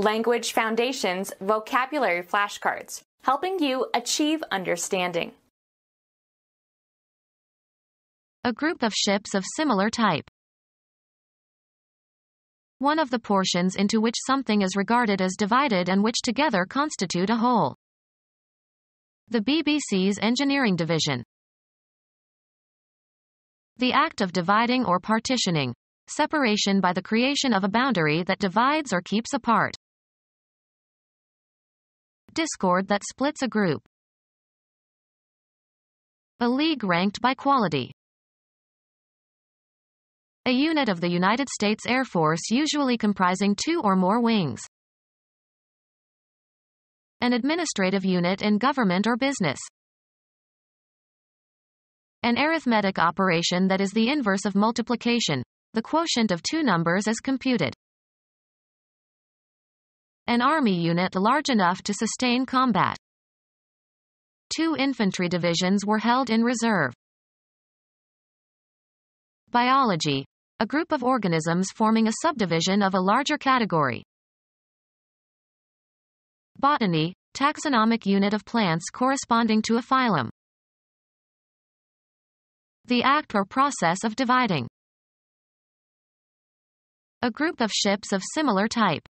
Language Foundations Vocabulary Flashcards, helping you achieve understanding. A group of ships of similar type. One of the portions into which something is regarded as divided and which together constitute a whole. The BBC's Engineering Division. The act of dividing or partitioning. Separation by the creation of a boundary that divides or keeps apart. Discord that splits a group. A league ranked by quality. A unit of the United States Air Force usually comprising two or more wings. An administrative unit in government or business. An arithmetic operation that is the inverse of multiplication. The quotient of two numbers is computed. An army unit large enough to sustain combat. Two infantry divisions were held in reserve. Biology. A group of organisms forming a subdivision of a larger category. Botany. Taxonomic unit of plants corresponding to a phylum. The act or process of dividing. A group of ships of similar type.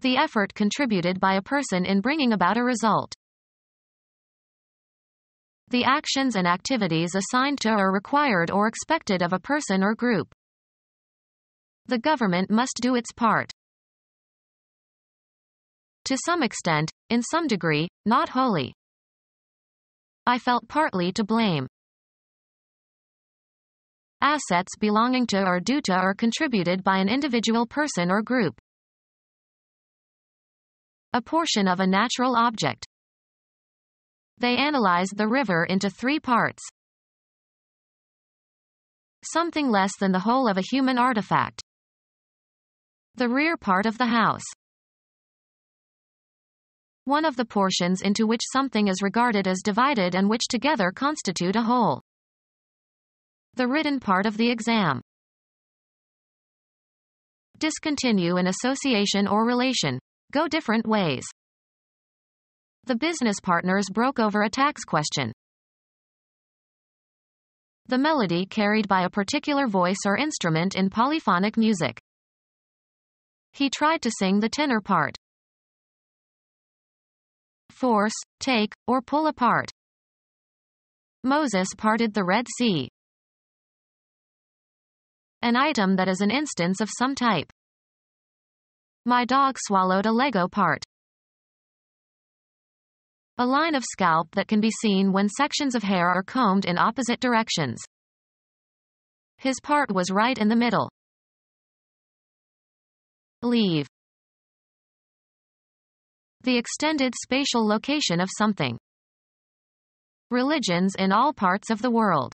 The effort contributed by a person in bringing about a result. The actions and activities assigned to or required or expected of a person or group. The government must do its part. To some extent, in some degree, not wholly. I felt partly to blame. Assets belonging to or due to or contributed by an individual person or group. A portion of a natural object. They analyzed the river into three parts. Something less than the whole of a human artifact. The rear part of the house. One of the portions into which something is regarded as divided and which together constitute a whole. The written part of the exam. Discontinue an association or relation. Go different ways. The business partners broke over a tax question. The melody carried by a particular voice or instrument in polyphonic music. He tried to sing the tenor part. Force, take, or pull apart. Moses parted the Red Sea. An item that is an instance of some type. My dog swallowed a Lego part. A line of scalp that can be seen when sections of hair are combed in opposite directions. His part was right in the middle. Leave. The extended spatial location of something. Religions in all parts of the world.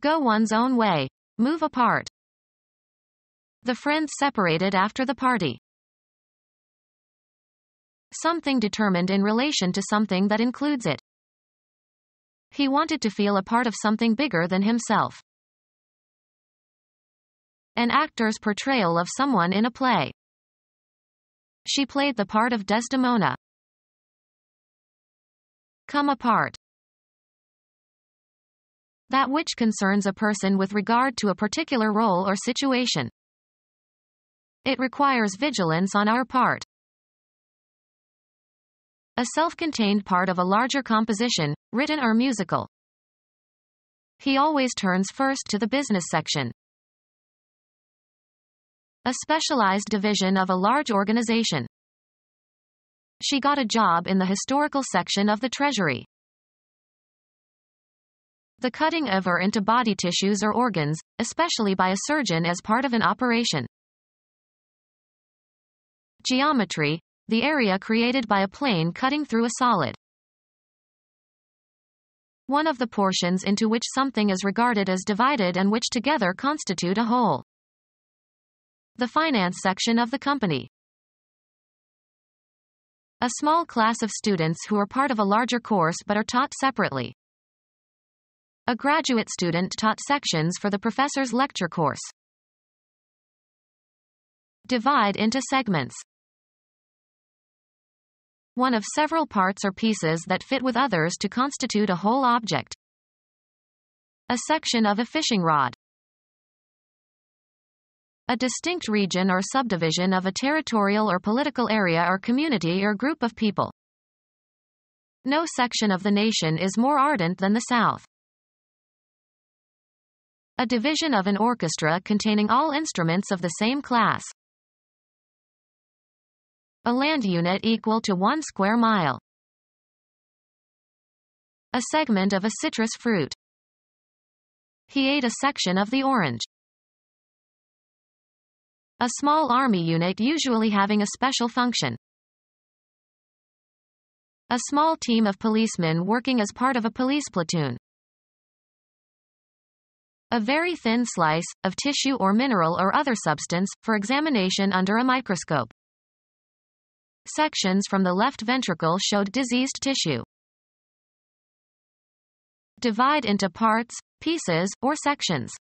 Go one's own way. Move apart. The friends separated after the party. Something determined in relation to something that includes it. He wanted to feel a part of something bigger than himself. An actor's portrayal of someone in a play. She played the part of Desdemona. Come apart. That which concerns a person with regard to a particular role or situation. It requires vigilance on our part. A self-contained part of a larger composition, written or musical. He always turns first to the business section. A specialized division of a large organization. She got a job in the historical section of the Treasury. The cutting of or into body tissues or organs, especially by a surgeon as part of an operation. Geometry, the area created by a plane cutting through a solid. One of the portions into which something is regarded as divided and which together constitute a whole. The finance section of the company. A small class of students who are part of a larger course but are taught separately. A graduate student taught sections for the professor's lecture course. Divide into segments. One of several parts or pieces that fit with others to constitute a whole object. A section of a fishing rod. A distinct region or subdivision of a territorial or political area or community or group of people. No section of the nation is more ardent than the South. A division of an orchestra containing all instruments of the same class. A land unit equal to one square mile. A segment of a citrus fruit. He ate a section of the orange. A small army unit usually having a special function. A small team of policemen working as part of a police platoon. A very thin slice, of tissue or mineral or other substance, for examination under a microscope. Sections from the left ventricle showed diseased tissue. Divide into parts, pieces, or sections.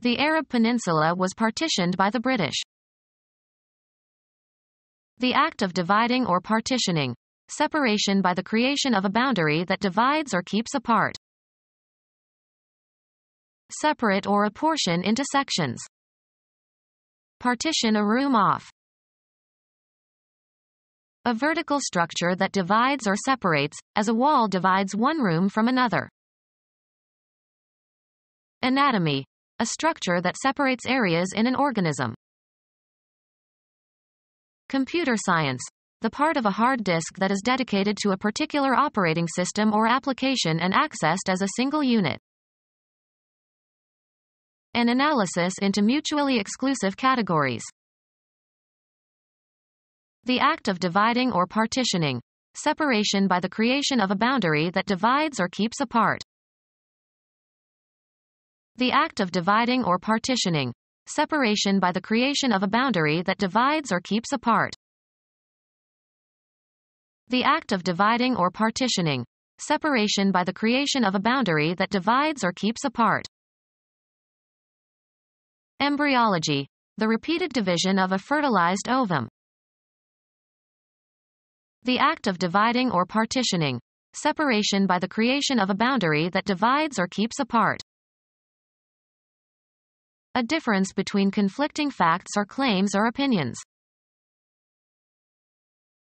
The Arab Peninsula was partitioned by the British. The act of dividing or partitioning. Separation by the creation of a boundary that divides or keeps apart. Separate or apportion into sections. Partition a room off. A vertical structure that divides or separates, as a wall divides one room from another. Anatomy. A structure that separates areas in an organism. Computer science the part of a hard disk that is dedicated to a particular operating system or application and accessed as a single unit. An analysis into mutually exclusive categories. The act of dividing or partitioning. Separation by the creation of a boundary that divides or keeps apart. The act of dividing or partitioning. Separation by the creation of a boundary that divides or keeps apart. The act of dividing or partitioning. Separation by the creation of a boundary that divides or keeps apart. Embryology. The repeated division of a fertilized ovum. The act of dividing or partitioning. Separation by the creation of a boundary that divides or keeps apart. A difference between conflicting facts or claims or opinions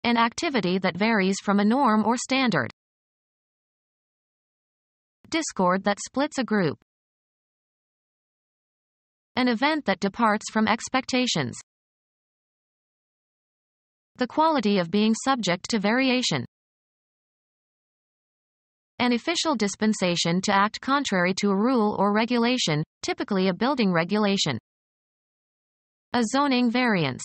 an activity that varies from a norm or standard. Discord that splits a group. An event that departs from expectations. The quality of being subject to variation. An official dispensation to act contrary to a rule or regulation, typically a building regulation. A zoning variance.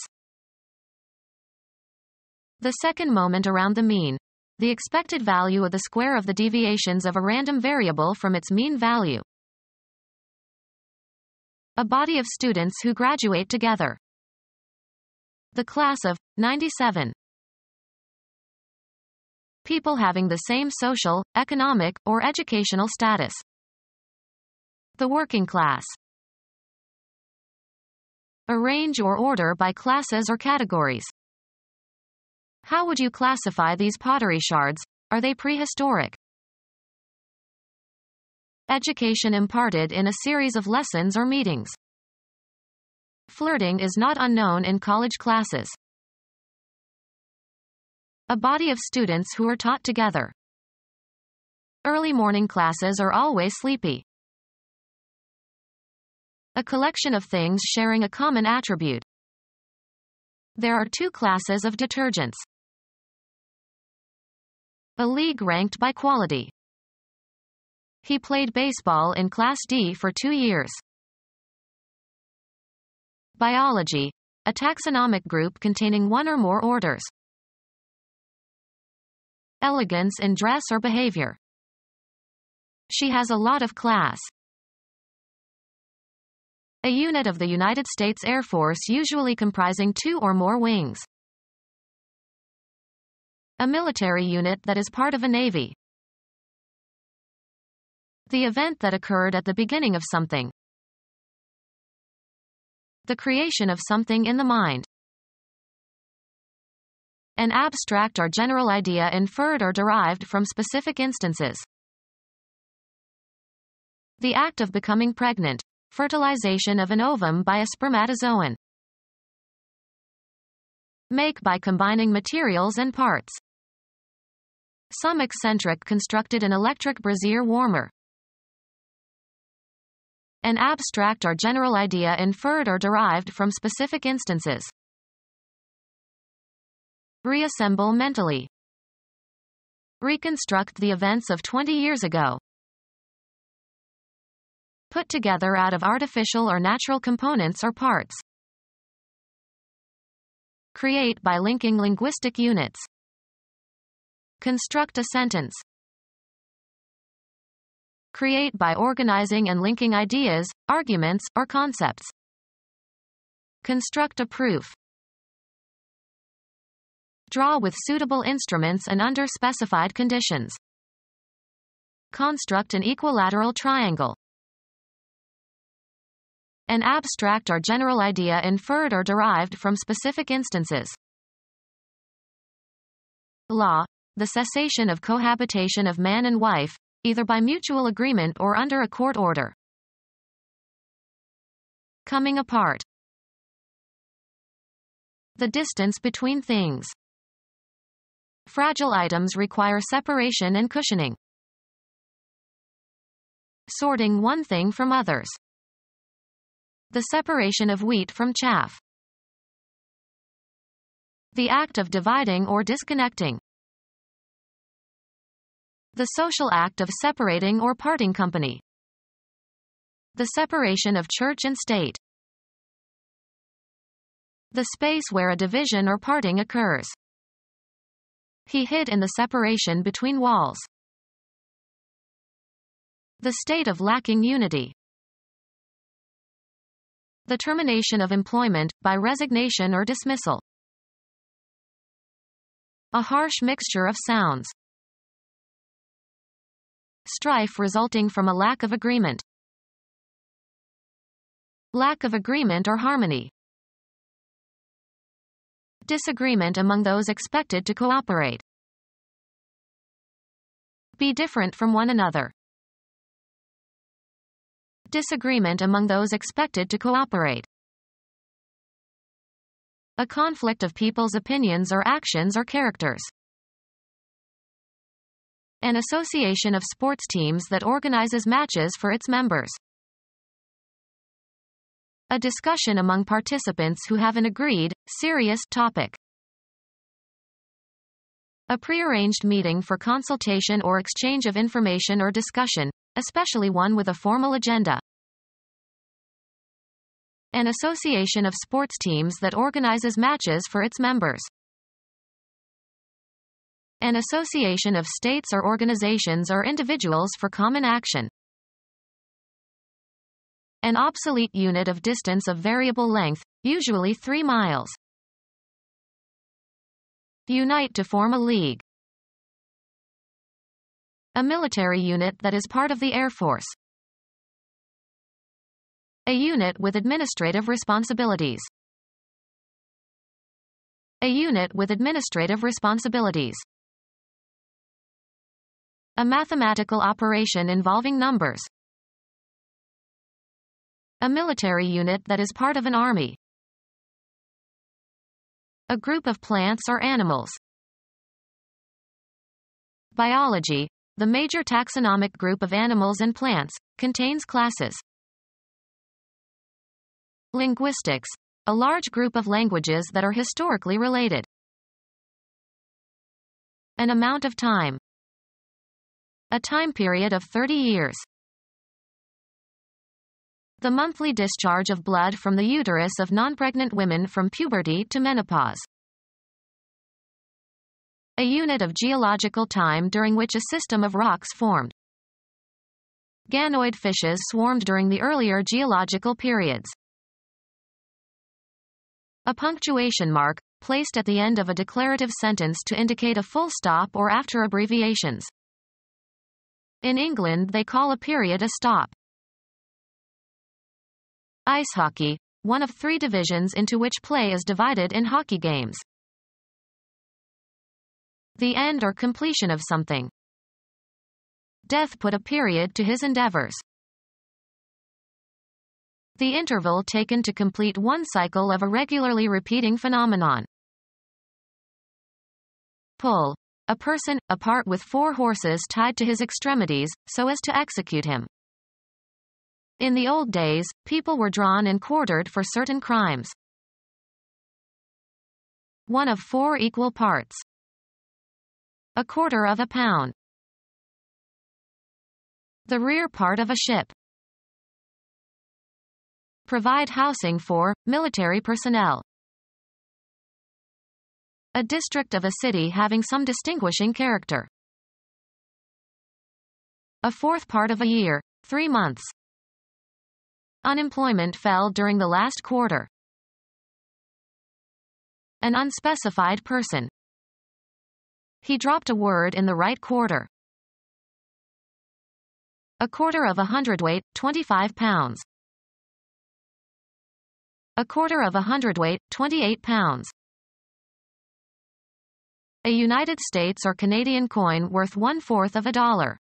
The second moment around the mean. The expected value of the square of the deviations of a random variable from its mean value. A body of students who graduate together. The class of 97. People having the same social, economic, or educational status. The working class. Arrange or order by classes or categories. How would you classify these pottery shards? Are they prehistoric? Education imparted in a series of lessons or meetings. Flirting is not unknown in college classes. A body of students who are taught together. Early morning classes are always sleepy. A collection of things sharing a common attribute. There are two classes of detergents. A league ranked by quality. He played baseball in Class D for two years. Biology. A taxonomic group containing one or more orders. Elegance in dress or behavior. She has a lot of class. A unit of the United States Air Force usually comprising two or more wings. A military unit that is part of a navy. The event that occurred at the beginning of something. The creation of something in the mind. An abstract or general idea inferred or derived from specific instances. The act of becoming pregnant. Fertilization of an ovum by a spermatozoan. Make by combining materials and parts. Some eccentric constructed an electric brazier warmer. An abstract or general idea inferred or derived from specific instances. Reassemble mentally. Reconstruct the events of 20 years ago. Put together out of artificial or natural components or parts. Create by linking linguistic units. Construct a sentence. Create by organizing and linking ideas, arguments, or concepts. Construct a proof. Draw with suitable instruments and under specified conditions. Construct an equilateral triangle. An abstract or general idea inferred or derived from specific instances. Law. The cessation of cohabitation of man and wife, either by mutual agreement or under a court order. Coming apart. The distance between things. Fragile items require separation and cushioning. Sorting one thing from others. The separation of wheat from chaff. The act of dividing or disconnecting. The social act of separating or parting company. The separation of church and state. The space where a division or parting occurs. He hid in the separation between walls. The state of lacking unity. The termination of employment, by resignation or dismissal. A harsh mixture of sounds. Strife resulting from a lack of agreement. Lack of agreement or harmony. Disagreement among those expected to cooperate. Be different from one another. Disagreement among those expected to cooperate. A conflict of people's opinions or actions or characters. An association of sports teams that organizes matches for its members. A discussion among participants who have an agreed, serious topic. A prearranged meeting for consultation or exchange of information or discussion, especially one with a formal agenda. An association of sports teams that organizes matches for its members. An association of states or organizations or individuals for common action. An obsolete unit of distance of variable length, usually 3 miles. Unite to form a league. A military unit that is part of the Air Force. A unit with administrative responsibilities. A unit with administrative responsibilities. A mathematical operation involving numbers. A military unit that is part of an army. A group of plants or animals. Biology, the major taxonomic group of animals and plants, contains classes. Linguistics, a large group of languages that are historically related. An amount of time. A time period of 30 years. The monthly discharge of blood from the uterus of non-pregnant women from puberty to menopause. A unit of geological time during which a system of rocks formed. Ganoid fishes swarmed during the earlier geological periods. A punctuation mark, placed at the end of a declarative sentence to indicate a full stop or after abbreviations. In England they call a period a stop. Ice hockey, one of three divisions into which play is divided in hockey games. The end or completion of something. Death put a period to his endeavors. The interval taken to complete one cycle of a regularly repeating phenomenon. Pull. A person, apart with four horses tied to his extremities, so as to execute him. In the old days, people were drawn and quartered for certain crimes. One of four equal parts. A quarter of a pound. The rear part of a ship. Provide housing for military personnel. A district of a city having some distinguishing character. A fourth part of a year, three months. Unemployment fell during the last quarter. An unspecified person. He dropped a word in the right quarter. A quarter of a hundredweight, 25 pounds. A quarter of a hundredweight, 28 pounds. A United States or Canadian coin worth one-fourth of a dollar.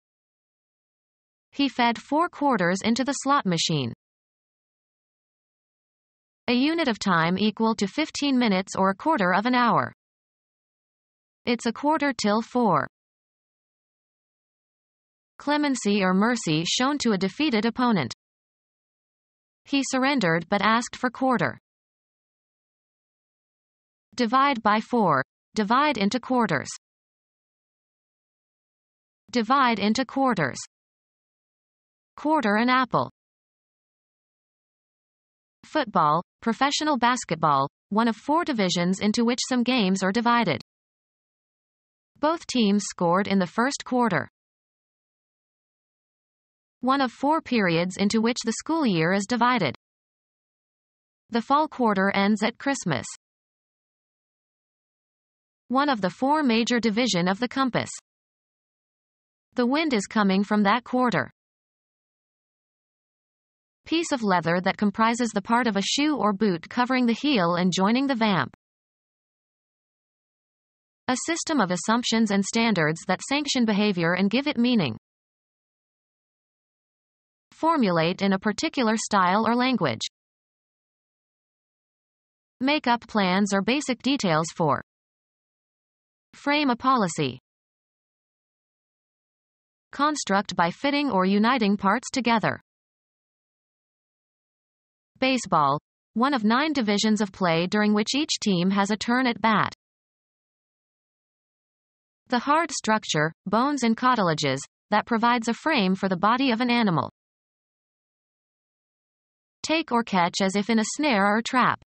He fed four quarters into the slot machine. A unit of time equal to 15 minutes or a quarter of an hour. It's a quarter till four. Clemency or mercy shown to a defeated opponent. He surrendered but asked for quarter. Divide by 4. Divide into quarters. Divide into quarters. Quarter an apple. Football, professional basketball, one of four divisions into which some games are divided. Both teams scored in the first quarter. One of four periods into which the school year is divided. The fall quarter ends at Christmas. One of the four major division of the compass. The wind is coming from that quarter. Piece of leather that comprises the part of a shoe or boot covering the heel and joining the vamp. A system of assumptions and standards that sanction behavior and give it meaning. Formulate in a particular style or language. Make up plans or basic details for. Frame a policy. Construct by fitting or uniting parts together. Baseball. One of nine divisions of play during which each team has a turn at bat. The hard structure, bones and cartilages, that provides a frame for the body of an animal. Take or catch as if in a snare or trap.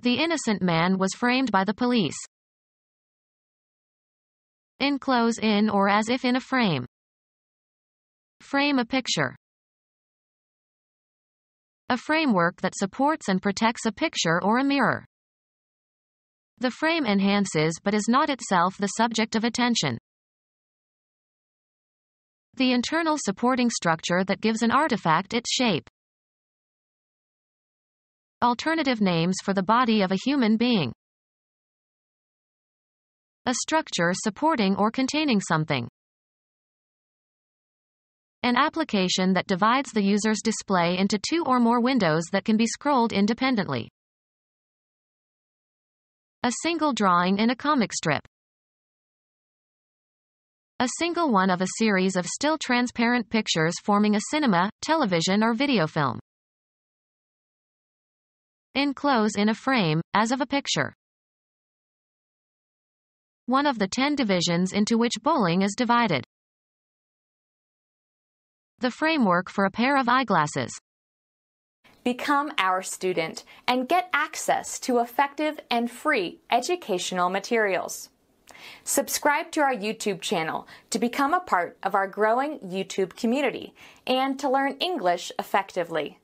The innocent man was framed by the police. Enclose in or as if in a frame. Frame a picture. A framework that supports and protects a picture or a mirror. The frame enhances but is not itself the subject of attention. The internal supporting structure that gives an artifact its shape. Alternative names for the body of a human being. A structure supporting or containing something. An application that divides the user's display into two or more windows that can be scrolled independently. A single drawing in a comic strip. A single one of a series of still transparent pictures forming a cinema, television or video film. Enclose in a frame, as of a picture. One of the ten divisions into which bowling is divided. The framework for a pair of eyeglasses. Become our student and get access to effective and free educational materials. Subscribe to our YouTube channel to become a part of our growing YouTube community and to learn English effectively.